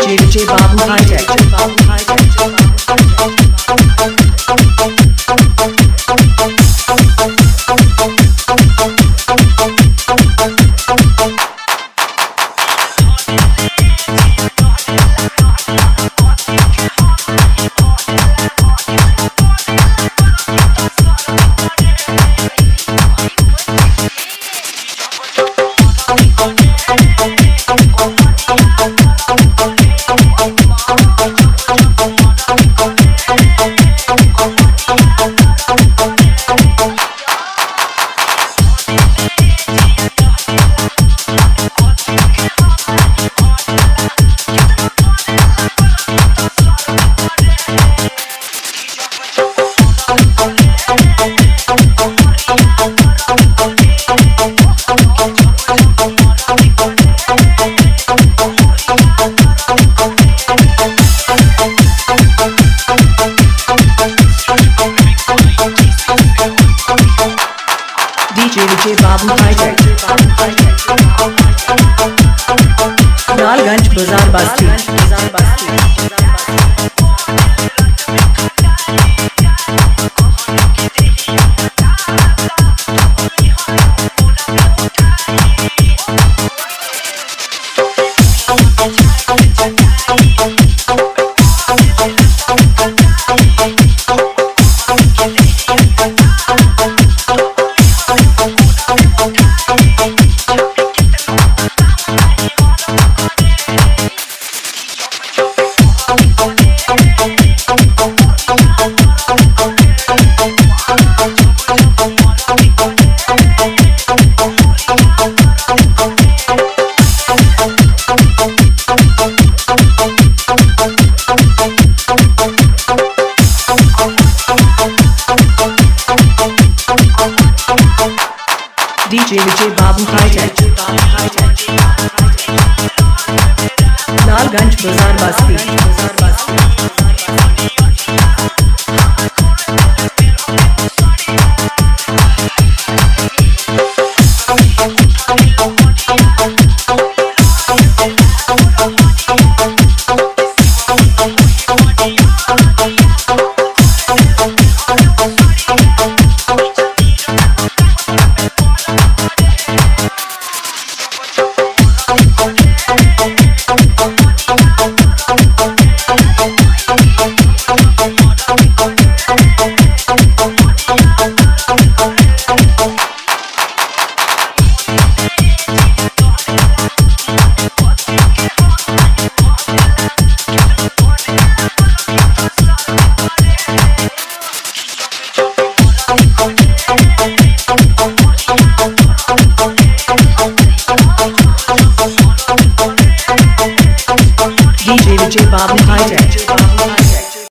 DJ Vijay Babu High Tech. Babu High Tech. Babu High Tech. Lalganj बाज़ार बस्ती DJ Vijay Babu High Tech. Bazaar बाज़ार Bobby.